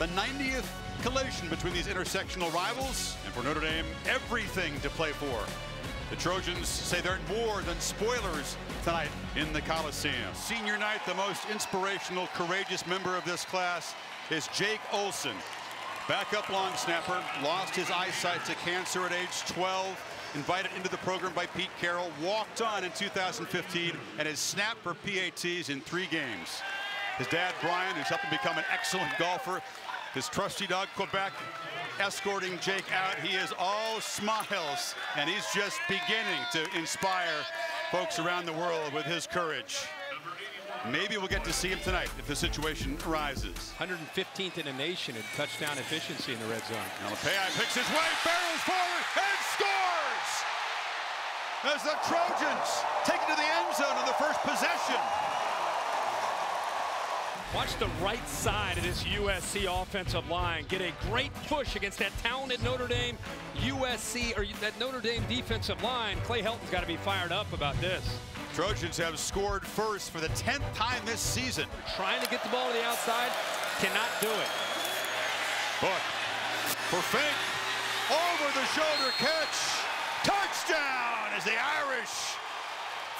the 90th collision between these intersectional rivals. And for Notre Dame, everything to play for. The Trojans say they're more than spoilers tonight in the Coliseum. Senior night, the most inspirational, courageous member of this class is Jake Olson. Backup long snapper, lost his eyesight to cancer at age 12 invited into the program by Pete Carroll, walked on in 2015, and has snapped for PATs in three games. His dad, Brian, who's helped him become an excellent golfer. His trusty dog, Quebec, escorting Jake out. He is all smiles, and he's just beginning to inspire folks around the world with his courage. Maybe we'll get to see him tonight if the situation arises. 115th in the nation in touchdown efficiency in the red zone. Malepeai picks his way, barrels forward, and scores! As the Trojans take it to the end zone on the first possession. Watch the right side of this USC offensive line get a great push against that talented Notre Dame USC or that Notre Dame defensive line. Clay Helton's got to be fired up about this. Trojans have scored first for the 10th time this season. Trying to get the ball to the outside, cannot do it. Book for Finke. Over the shoulder catch. Touchdown as the Irish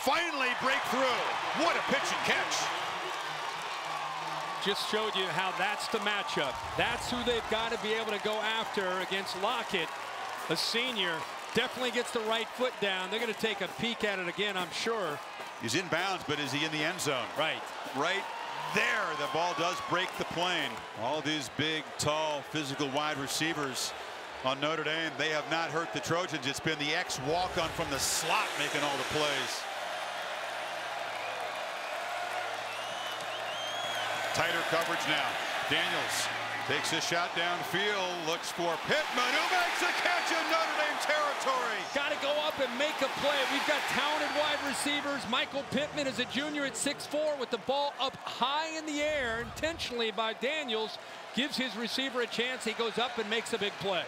finally break through. What a pitch and catch just showed you how that's the matchup. That's who they've got to be able to go after against Lockett, a senior. Definitely gets the right foot down. They're going to take a peek at it again, I'm sure. He's in bounds, but is he in the end zone? Right. Right there, the ball does break the plane. All these big, tall, physical wide receivers on Notre Dame, they have not hurt the Trojans. It's been the X walk-on from the slot making all the plays. Tighter coverage now. Daniels takes a shot downfield, looks for Pittman, who makes a catch in Notre Dame territory. Got to go up and make a play. We've got talented wide receivers. Michael Pittman is a junior at 6'4 with the ball up high in the air, intentionally by Daniels. Gives his receiver a chance. He goes up and makes a big play.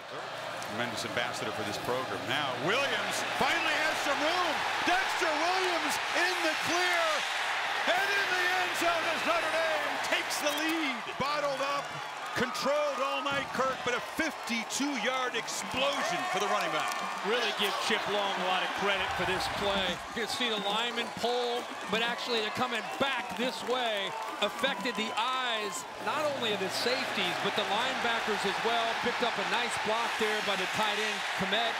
Tremendous ambassador for this program. Now, Williams finally has some room. Dexter Williams in the clear. And in the end zone as Notre Dame the lead. Bottled up, controlled all night, Kirk, but a 52-yard explosion for the running back. Really give Chip Long a lot of credit for this play. You can see the lineman pull, but actually they're coming back this way. Affected the eyes, not only of the safeties, but the linebackers as well. Picked up a nice block there by the tight end, Kmet.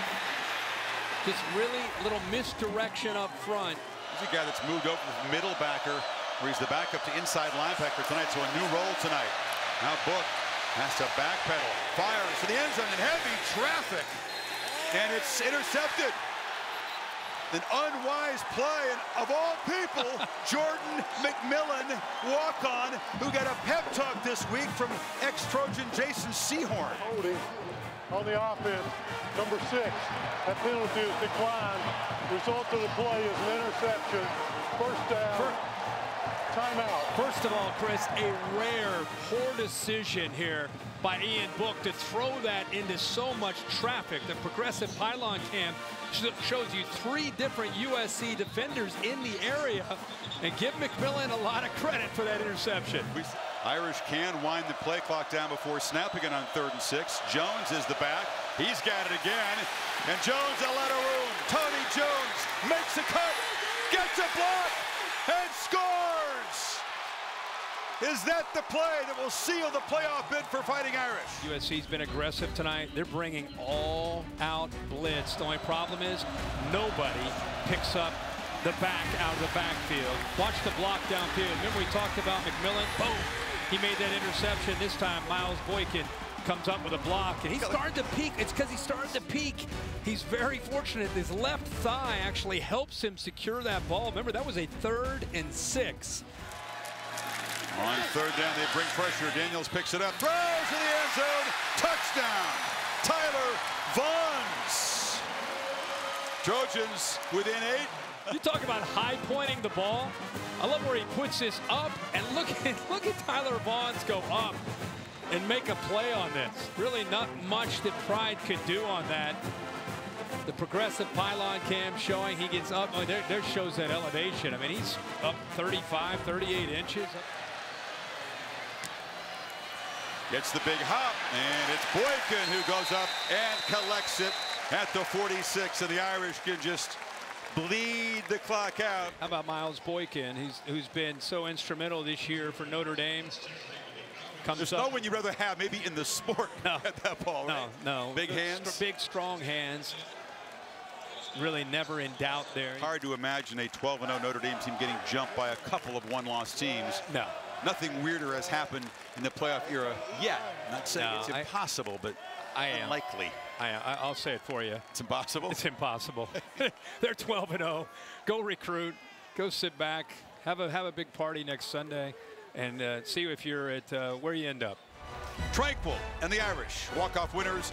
Just really little misdirection up front. He's a guy that's moved over from middle backer where he's the backup to inside linebacker tonight, so a new role tonight. Now Book has to backpedal, fires to the end zone in heavy traffic, and it's intercepted. An unwise play, and of all people, Jordan McMillan, walk-on, who got a pep talk this week from ex-Trojan Jason Sehorn. Holding on the offense, number six. That penalty is declined. Result of the play is an interception. First down. First timeout. First of all, Chris, a rare, poor decision here by Ian Book to throw that into so much traffic. The progressive pylon cam shows you three different USC defenders in the area and give McMillan a lot of credit for that interception. Irish can wind the play clock down before snapping it on third and six. Jones is the back. He's got it again. And Jones a lot of room. Tony Jones makes a cut, gets a block, and scores! Is that the play that will seal the playoff bid for Fighting Irish? USC's been aggressive tonight. They're bringing all out blitz. The only problem is nobody picks up the back out of the backfield. Watch the block downfield. Remember we talked about McMillan? Boom! He made that interception. This time Miles Boykin comes up with a block, and he started to peek. It's because he started to peek. He's very fortunate. His left thigh actually helps him secure that ball. Remember, that was a third and six. On third down, they bring pressure. Daniels picks it up, throws in the end zone. Touchdown, Tyler Vaughns. Trojans within eight. You talk about high pointing the ball. I love where he puts this up, and look at look at Tyler Vaughns go up and make a play on this. Really not much that Pride could do on that. The progressive pylon cam showing he gets up. Oh, there, there shows that elevation. I mean, he's up 35, 38 inches. Gets the big hop, and it's Boykin who goes up and collects it at the 46, and the Irish can just bleed the clock out. How about Miles Boykin, He's, who's been so instrumental this year for Notre Dame? Comes There's up. no one you'd rather have maybe in the sport no. at that ball, no, right? No, Big hands? Big, strong hands. Really never in doubt there. Hard to imagine a 12-0 Notre Dame team getting jumped by a couple of one-loss teams. No. Nothing weirder has happened in the playoff era yet. Not saying no, it's impossible, I, but I am. unlikely. I, I'll say it for you. It's impossible? It's impossible. They're 12 and 0. Go recruit. Go sit back. Have a have a big party next Sunday, and uh, see if you're at uh, where you end up. Tranquill and the Irish walk-off winners